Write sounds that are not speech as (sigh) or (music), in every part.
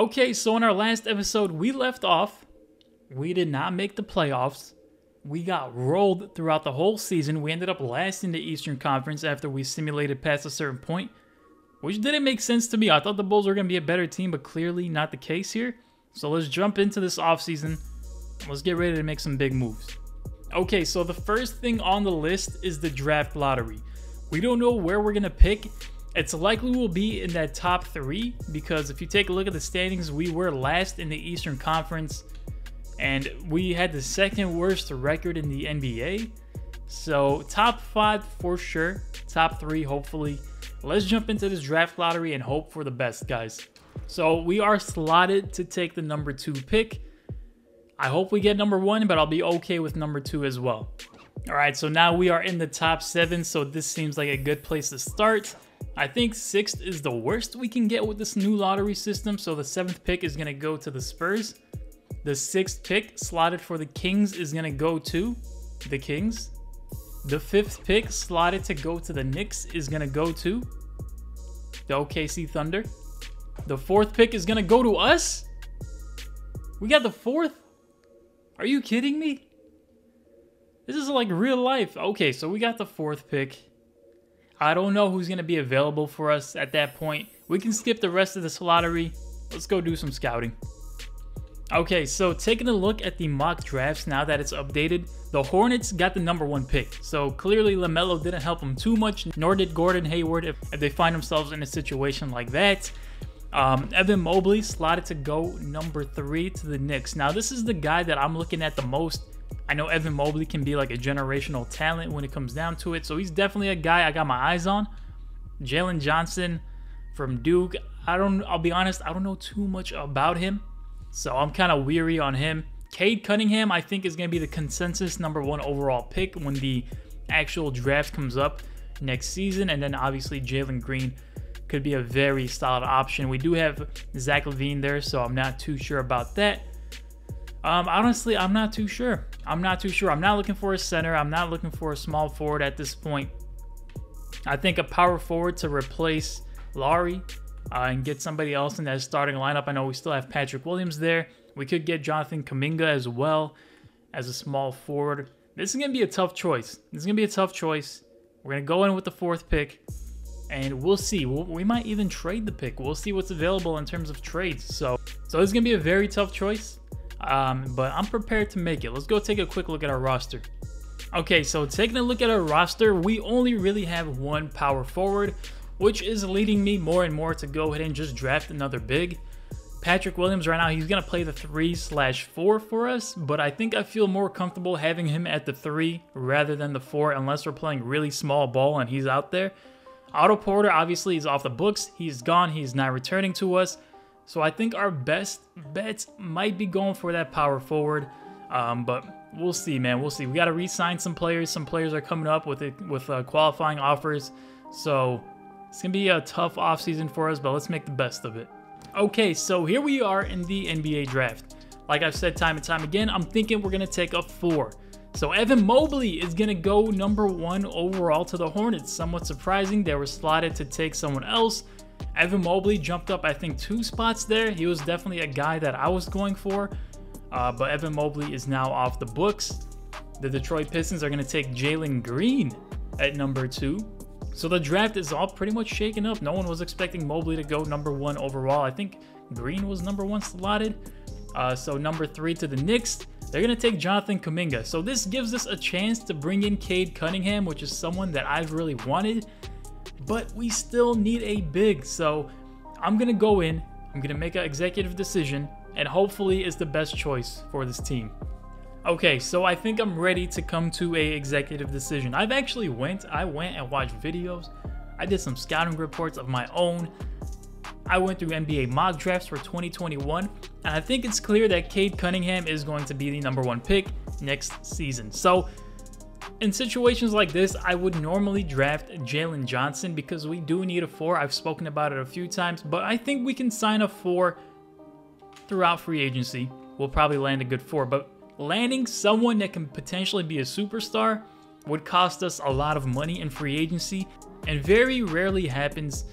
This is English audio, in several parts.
Okay, so in our last episode, we left off. We did not make the playoffs. We got rolled throughout the whole season. We ended up last in the Eastern Conference after we simulated past a certain point, which didn't make sense to me. I thought the Bulls were going to be a better team, but clearly not the case here. So let's jump into this offseason. Let's get ready to make some big moves. Okay, so the first thing on the list is the draft lottery. We don't know where we're going to pick. It's likely we'll be in that top three because if you take a look at the standings, we were last in the Eastern Conference and we had the second worst record in the NBA. So, top five for sure, top three, hopefully. Let's jump into this draft lottery and hope for the best, guys. So, we are slotted to take the number two pick. I hope we get number one, but I'll be okay with number two as well. All right, so now we are in the top seven, so this seems like a good place to start. I think sixth is the worst we can get with this new lottery system, so the seventh pick is to go to the Spurs. The sixth pick slotted for the Kings is to go to the Kings. The fifth pick slotted to go to the Knicks is to go to the OKC Thunder. The fourth pick is to go to us. We got the fourth? Are you kidding me? This is like real life. Okay, so we got the fourth pick. I don't know who's going to be available for us at that point. We can skip the rest of this lottery. Let's go do some scouting. Okay, so taking a look at the mock drafts now that it's updated, the Hornets got the number one pick. So clearly LaMelo didn't help them too much, nor did Gordon Hayward if, if they find themselves in a situation like that. Um, Evan Mobley slotted to go number three to the Knicks. Now, this is the guy that I'm looking at the most I know Evan Mobley can be like a generational talent when it comes down to it. So he's definitely a guy I got my eyes on. Jalen Johnson from Duke. I don't, I'll be honest, I don't know too much about him. So I'm kind of weary on him. Cade Cunningham, I think, is going to be the consensus number one overall pick when the actual draft comes up next season. And then obviously Jalen Green could be a very solid option. We do have Zach LaVine there, so I'm not too sure about that. Um, honestly, I'm not too sure. I'm not too sure. I'm not looking for a center. I'm not looking for a small forward at this point. I think a power forward to replace Lauri uh, and get somebody else in that starting lineup. I know we still have Patrick Williams there. We could get Jonathan Kuminga as well as a small forward. This is going to be a tough choice. This is going to be a tough choice. We're going to go in with the fourth pick, and we'll see. We might even trade the pick. We'll see what's available in terms of trades. So, so it's going to be a very tough choice. Um, but I'm prepared to make it. Let's go take a quick look at our roster. Okay, so taking a look at our roster, we only really have one power forward, which is leading me more and more to go ahead and just draft another big. Patrick Williams right now, he's going to play the 3 slash 4 for us, but I think I feel more comfortable having him at the 3 rather than the 4 unless we're playing really small ball and he's out there. Otto Porter obviously is off the books. He's gone. He's not returning to us. So I think our best bets might be going for that power forward. Um, but we'll see, man. We'll see. We got to re-sign some players. Some players are coming up with it with uh, qualifying offers. So it's gonna be a tough offseason for us, but let's make the best of it. Okay, so here we are in the NBA draft. Like I've said time and time again, I'm thinking we're gonna take a four. So Evan Mobley is gonna go number one overall to the Hornets. Somewhat surprising, they were slotted to take someone else. Evan Mobley jumped up, I think, two spots there. He was definitely a guy that I was going for. Uh, but Evan Mobley is now off the books. The Detroit Pistons are going to take Jalen Green at number two. So the draft is all pretty much shaken up. No one was expecting Mobley to go number one overall. I think Green was number one slotted. Uh, so number three to the Knicks. They're going to take Jonathan Kuminga. So this gives us a chance to bring in Cade Cunningham, which is someone that I've really wanted but we still need a big. So I'm going to go in, I'm going to make an executive decision, and hopefully it's the best choice for this team. Okay, so I think I'm ready to come to a executive decision. I've actually went, I went and watched videos. I did some scouting reports of my own. I went through NBA mock drafts for 2021, and I think it's clear that Cade Cunningham is going to be the number one pick next season. So in situations like this, I would normally draft Jalen Johnson because we do need a four. I've spoken about it a few times, but I think we can sign a four throughout free agency. We'll probably land a good four, but landing someone that can potentially be a superstar would cost us a lot of money in free agency and very rarely happens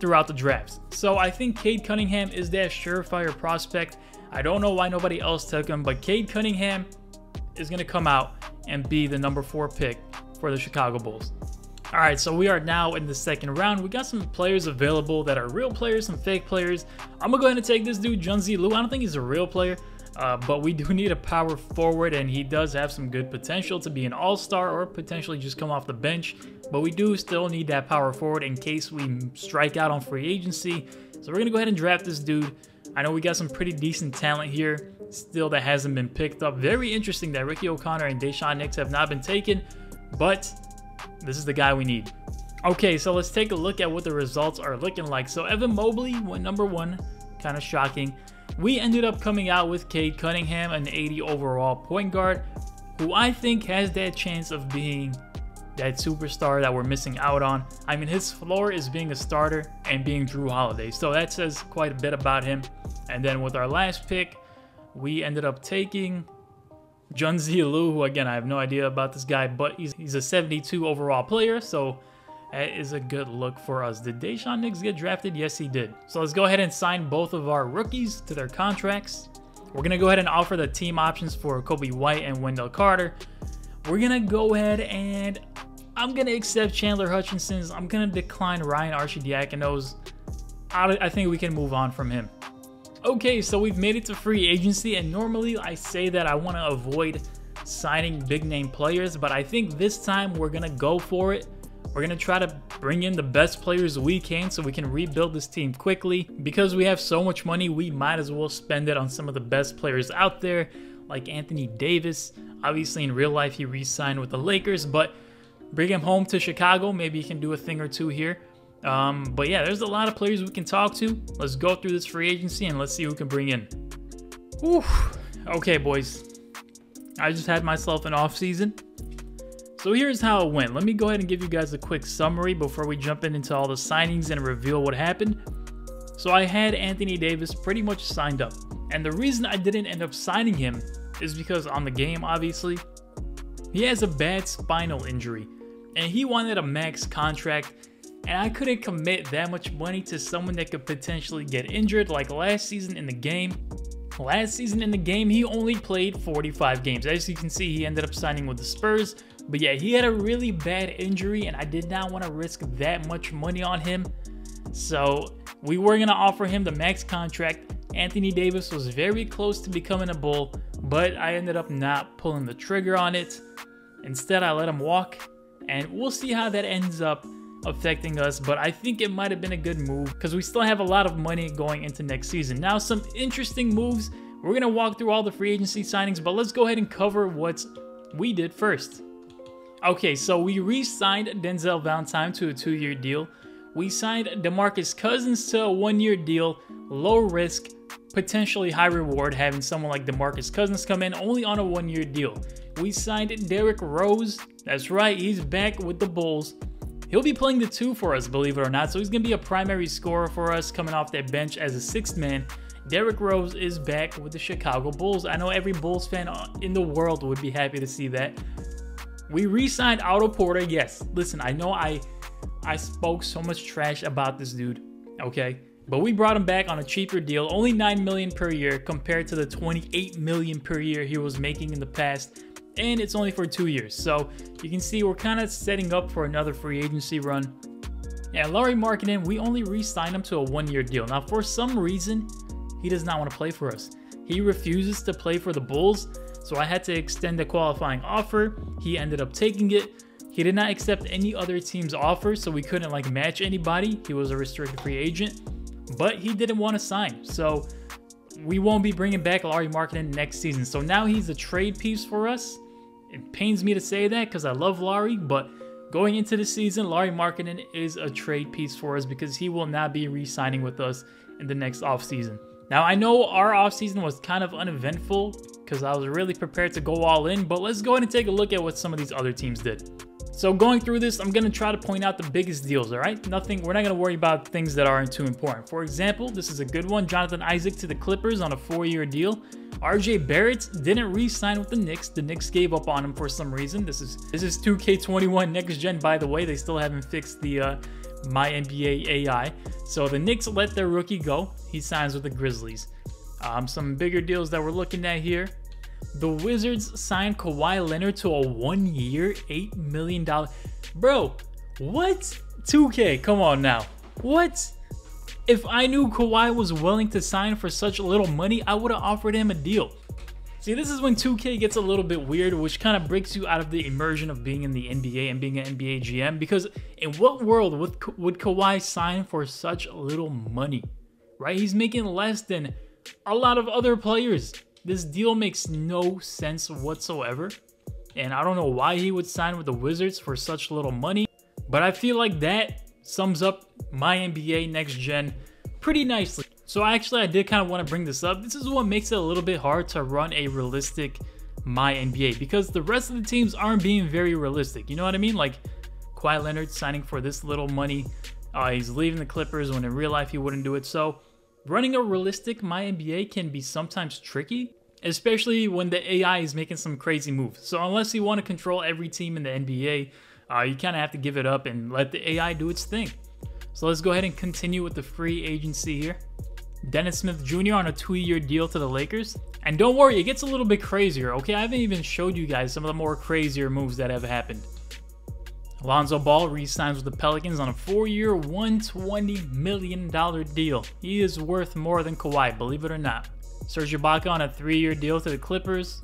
throughout the drafts. So I think Cade Cunningham is that surefire prospect. I don't know why nobody else took him, but Cade Cunningham is going to come out and be the number four pick for the Chicago Bulls. All right, so we are now in the second round. We got some players available that are real players, some fake players. I'm gonna go ahead and take this dude, Junzi Liu. I don't think he's a real player, uh, but we (laughs) do need a power forward, and he does have some good potential to be an all-star or potentially just come off the bench. But we do still need that power forward in case we strike out on free agency. So we're gonna go ahead and draft this dude. I know we got some pretty decent talent here still that hasn't been picked up. Very interesting that Ricky O'Connor and Daishen Nix have not been taken, but this is the guy we need. Okay, so let's take a look at what the results are looking like. So Evan Mobley went number one, kind of shocking. We ended up coming out with Cade Cunningham, an 80 overall point guard, who I think has that chance of being that superstar that we're missing out on. I mean, his floor is being a starter and being Jrue Holiday, so that says quite a bit about him. And then with our last pick, we ended up taking Junzi Liu, who again, I have no idea about this guy, but he's, he's a 72 overall player, so that is a good look for us. Did Daishen Nix get drafted? Yes, he did. So let's go ahead and sign both of our rookies to their contracts. We're going to go ahead and offer the team options for Coby White and Wendell Carter. We're going to go ahead and I'm going to accept Chandler Hutchison's. I'm going to decline Ryan Arcidiacono's. I, I think we can move on from him. Okay, so we've made it to free agency, and normally I say that I want to avoid signing big name players, but I think this time we're going to go for it. We're going to try to bring in the best players we can so we can rebuild this team quickly. Because we have so much money, we might as well spend it on some of the best players out there, like Anthony Davis. Obviously, in real life, he re signed with the Lakers, but bring him home to Chicago. Maybe he can do a thing or two here. Um, but yeah, there's a lot of players we can talk to. Let's go through this free agency and let's see who can bring in. Whew. Okay, boys. I just had myself an off season. So here's how it went. Let me go ahead and give you guys a quick summary before we jump in into all the signings and reveal what happened. So I had Anthony Davis pretty much signed up. And the reason I didn't end up signing him is because on the game, obviously, he has a bad spinal injury. And he wanted a max contract and I couldn't commit that much money to someone that could potentially get injured like last season in the game. Last season in the game, he only played 45 games. As you can see, he ended up signing with the Spurs. But yeah, he had a really bad injury, and I did not want to risk that much money on him. So we were going to offer him the max contract. Anthony Davis was very close to becoming a Bull, but I ended up not pulling the trigger on it. Instead, I let him walk, and we'll see how that ends up affecting us, but I think it might have been a good move because we still have a lot of money going into next season. Now, some interesting moves. We're going to walk through all the free agency signings, but let's go ahead and cover what we did first. Okay, so we re-signed Denzel Valentine to a two-year deal. We signed DeMarcus Cousins to a one-year deal, low risk, potentially high reward having someone like DeMarcus Cousins come in only on a one-year deal. We signed Derrick Rose. That's right, he's back with the Bulls. He'll be playing the two for us, believe it or not, so he's going to be a primary scorer for us coming off that bench as a sixth man. Derrick Rose is back with the Chicago Bulls. I know every Bulls fan in the world would be happy to see that. We re-signed Otto Porter. Yes, listen, I know I I spoke so much trash about this dude, okay? But we brought him back on a cheaper deal, only 9 million per year compared to the 28 million per year he was making in the past and it's only for two years. So you can see we're kind of setting up for another free agency run. Yeah, Lauri Markkanen, we only re-signed him to a one-year deal. Now, for some reason, he does not want to play for us. He refuses to play for the Bulls, so I had to extend the qualifying offer. He ended up taking it. He did not accept any other team's offer, so we couldn't like match anybody. He was a restricted free agent, but he didn't want to sign. So we won't be bringing back Lauri Markkanen next season. So now he's a trade piece for us. It pains me to say that because I love Lauri, but going into the season, Lauri Markkanen is a trade piece for us because he will not be re-signing with us in the next offseason. Now, I know our offseason was kind of uneventful because I was really prepared to go all in, but let's go ahead and take a look at what some of these other teams did. So going through this, I'm gonna try to point out the biggest deals, all right? Nothing, we're not gonna worry about things that aren't too important. For example, this is a good one, Jonathan Isaac to the Clippers on a four-year deal. RJ Barrett didn't re-sign with the Knicks. The Knicks gave up on him for some reason. This is this is 2K21 next gen, by the way. They still haven't fixed the uh, my NBA AI. So the Knicks let their rookie go. He signs with the Grizzlies. Um, some bigger deals that we're looking at here. The Wizards signed Kawhi Leonard to a one year, $8 million. Bro, what? 2K, come on now. What? If I knew Kawhi was willing to sign for such little money, I would have offered him a deal. See, this is when 2K gets a little bit weird, which kind of breaks you out of the immersion of being in the NBA and being an NBA GM. Because in what world would, would Kawhi sign for such little money? Right? He's making less than a lot of other players. This deal makes no sense whatsoever. And I don't know why he would sign with the Wizards for such little money. But I feel like that sums up my NBA next gen pretty nicely. So actually, I did kind of want to bring this up. This is what makes it a little bit hard to run a realistic my NBA because the rest of the teams aren't being very realistic. You know what I mean? Like Kawhi Leonard signing for this little money. Uh, he's leaving the Clippers when in real life he wouldn't do it. So running a realistic my NBA can be sometimes tricky especially when the AI is making some crazy moves. So unless you want to control every team in the NBA, uh, you kind of have to give it up and let the AI do its thing. So let's go ahead and continue with the free agency here. Dennis Smith Jr. on a two-year deal to the Lakers. And don't worry, it gets a little bit crazier, okay? I haven't even showed you guys some of the more crazier moves that have happened. Alonzo Ball re-signs with the Pelicans on a four-year, $120 million deal. He is worth more than Kawhi, believe it or not. Serge Ibaka on a three-year deal to the Clippers.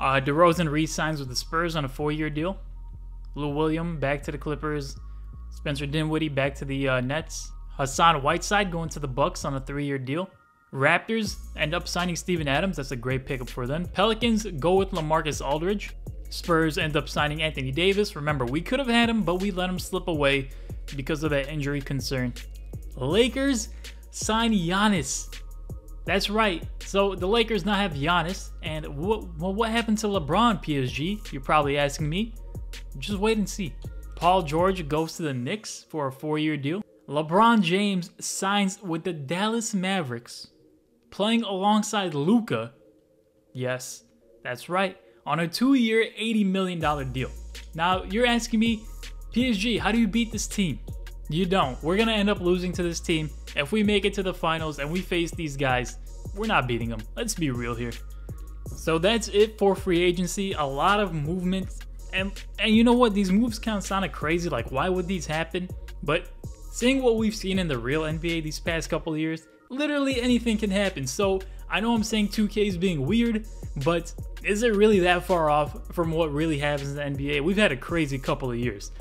Uh, DeRozan re-signs with the Spurs on a four-year deal. Lou William back to the Clippers. Spencer Dinwiddie back to the uh, Nets. Hassan Whiteside going to the Bucks on a three-year deal. Raptors end up signing Steven Adams. That's a great pickup for them. Pelicans go with LaMarcus Aldridge. Spurs end up signing Anthony Davis. Remember, we could have had him, but we let him slip away because of that injury concern. Lakers sign Giannis. That's right. So the Lakers now have Giannis, and what well, what happened to LeBron PSG? You're probably asking me. Just wait and see. Paul George goes to the Knicks for a four-year deal. LeBron James signs with the Dallas Mavericks, playing alongside Luka. Yes, that's right, on a two-year, $80 million deal. Now you're asking me, PSG, how do you beat this team? You don't. We're gonna end up losing to this team if we make it to the finals and we face these guys, we're not beating them. Let's be real here. So that's it for free agency. A lot of movement. And, and you know what? These moves kind of sounded crazy. Like, why would these happen? But seeing what we've seen in the real NBA these past couple years, literally anything can happen. So I know I'm saying 2K is being weird, but is it really that far off from what really happens in the NBA? We've had a crazy couple of years.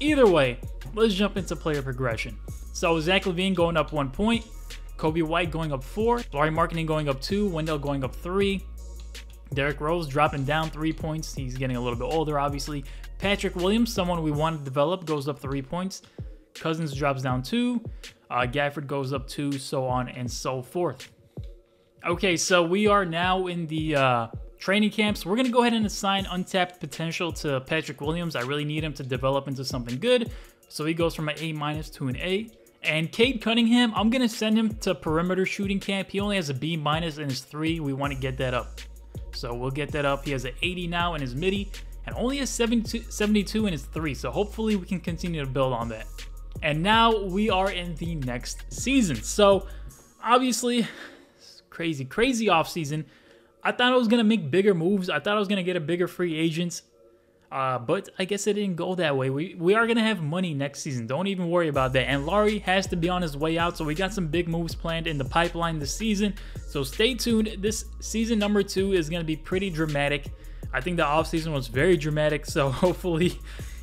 Either way, let's jump into player progression. So Zach LaVine going up one point, Coby White going up four, Lauri Markkanen going up two, Wendell going up three, Derrick Rose dropping down three points. He's getting a little bit older, obviously. Patrick Williams, someone we want to develop, goes up three points. Cousins drops down two. Uh, Gafford goes up two, so on and so forth. Okay, so we are now in the uh, training camps. We're going to go ahead and assign untapped potential to Patrick Williams. I really need him to develop into something good. So he goes from an A minus to an A. And Cade Cunningham, I'm going to send him to perimeter shooting camp. He only has a B minus in his three. We want to get that up. So we'll get that up. He has an 80 now in his midi and only a 72, 72 in his three. So hopefully we can continue to build on that. And now we are in the next season. So obviously, (sighs) crazy, crazy off season. I thought I was to make bigger moves. I thought I was to get a bigger free agents. Uh, but I guess it didn't go that way. We we are gonna have money next season. Don't even worry about that. And Lauri has to be on his way out, so we got some big moves planned in the pipeline this season. So stay tuned. This season number two is gonna be pretty dramatic. I think the offseason was very dramatic, so (laughs) hopefully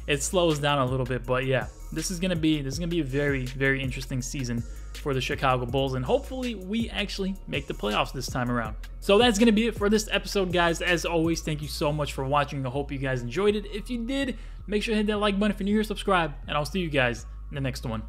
it slows down a little bit. But yeah, this is gonna be this is gonna be a very very interesting season for the Chicago Bulls, and hopefully we actually make the playoffs this time around. So that's going to be it for this episode, guys. As always, thank you so much for watching. I hope you guys enjoyed it. If you did, make sure to hit that like button if you're new here, subscribe, and I'll see you guys in the next one.